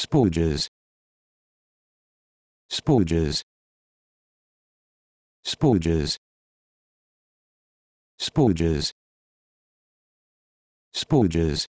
Spooge's. Spooge's. Spooge's. Spooge's. Spooge's.